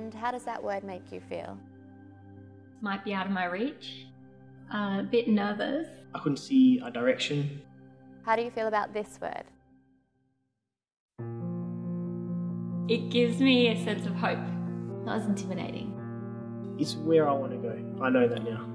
And how does that word make you feel? Might be out of my reach. Uh, a bit nervous. I couldn't see a direction. How do you feel about this word? It gives me a sense of hope. That was intimidating. It's where I want to go. I know that now.